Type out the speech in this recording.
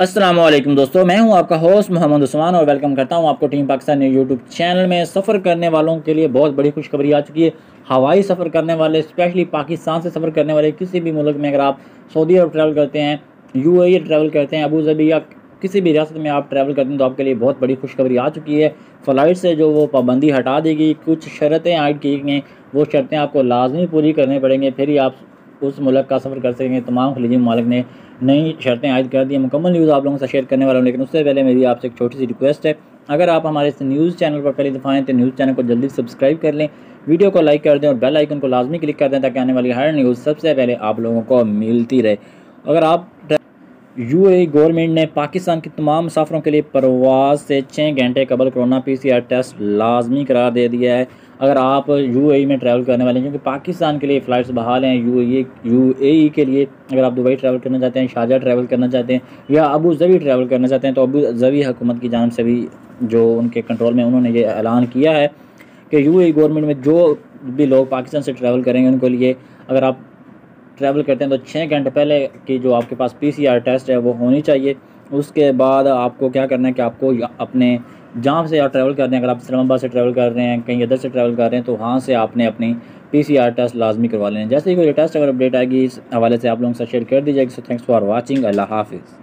वालेकुम दोस्तों, मैं हूँ आपका होस्ट मोहम्मद उस्मान और वेलकम करता हूँ आपको टीम पाकिस्तान यूट्यूब चैनल में। सफ़र करने वालों के लिए बहुत बड़ी खुशखबरी आ चुकी है। हवाई सफ़र करने वाले स्पेशली पाकिस्तान से सफ़र करने वाले किसी भी मुल्क में अगर आप सऊदी अरब ट्रैवल करते हैं यू ए ट्रैवल करते हैं अबू जबी या किसी भी रियासत में आप ट्रैवल करते हैं तो आपके लिए बहुत बड़ी खुशखबरी आ चुकी है। फ़्लाइट से जो वो पाबंदी हटा देगी कुछ शर्तें ऐड की गई, वो शर्तें आपको लाजमी पूरी करनी पड़ेंगी, फिर ही आप उस मुल्क का सफ़र कर सकेंगे। तमाम खलीजी ममालिक ने नई शर्तें आयद कर दी, मुकम्मल न्यूज़ आप लोगों से शेयर करने वाला हूँ, लेकिन उससे पहले मेरी आपसे एक छोटी सी रिक्वेस्ट है। अगर आप हमारे इस न्यूज़ चैनल पर पहली दफ़ा हैं तो न्यूज़ चैनल को जल्दी सब्सक्राइब कर लें वीडियो को लाइक कर दें और बेल आइकन को लाजमी क्लिक कर दें, ताकि आने वाली हर न्यूज़ सबसे पहले आप लोगों को मिलती रहे। अगर आप यू ए गवर्नमेंट ने पाकिस्तान के तमाम मुसाफरों के लिए परवाज से छः घंटे कबल कोरोना पीसीआर टेस्ट लाजमी करार दे दिया है। अगर आप यू में ट्रैवल करने वाले हैं, क्योंकि पाकिस्तान के लिए फ़्लाइट्स बहाल हैं यू यू के लिए अगर आप दुबई ट्रैवल करना चाहते हैं, शारजा ट्रैवल करना चाहते हैं, या अबू जबी ट्रैवल करना चाहते हैं तो अबू जबी हुकूमत की जानब से भी जो उनके कंट्रोल में उन्होंने ये ऐलान किया है कि यू गवर्नमेंट में जो भी लोग पाकिस्तान से ट्रैवल करेंगे उनके लिए, अगर आप ट्रैवल करते हैं तो छः घंटे पहले की जो आपके पास पीसीआर टेस्ट है, वो होनी चाहिए। उसके बाद आपको क्या करना है कि आपको अपने जहाँ से आप ट्रैवल कर रहे हैं, अगर आप इस्लामाबाद से ट्रैवल कर रहे हैं, कहीं इधर से ट्रैवल कर रहे हैं तो वहाँ से आपने अपनी पीसीआर टेस्ट लाजमी करवा लें जैसे ही कोई टेस्ट अगर अपडेट आएगी, इस हवाले से आप लोगों से शेयर कर दीजिएगा। सो थैंक्स फॉर वॉचिंग अल्लाह हाफिज़।